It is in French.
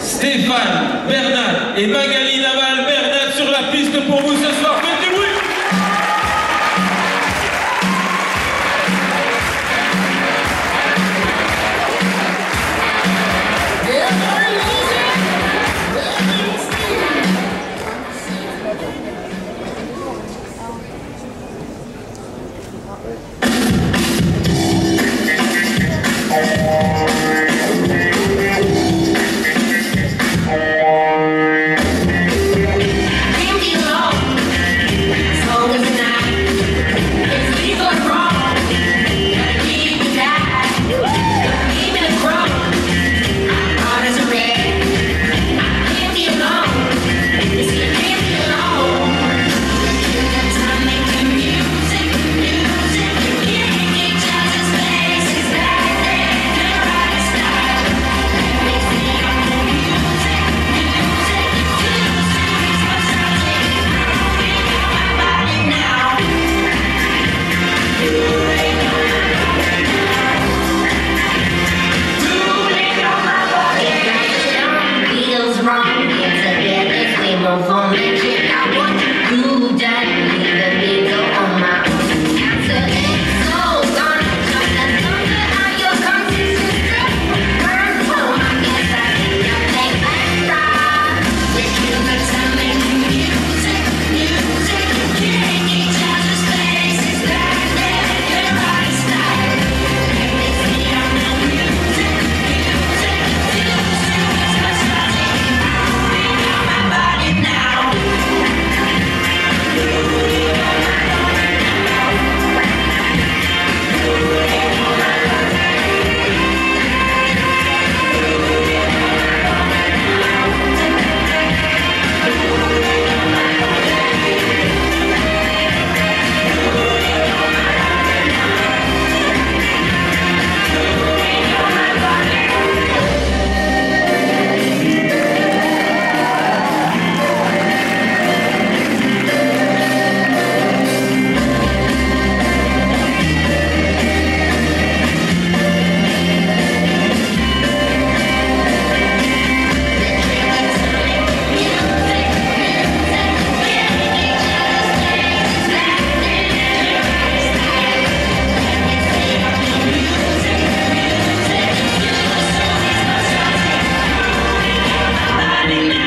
Stéphane, Bernard et Magali Laval, Bernard sur la piste pour vous ce. running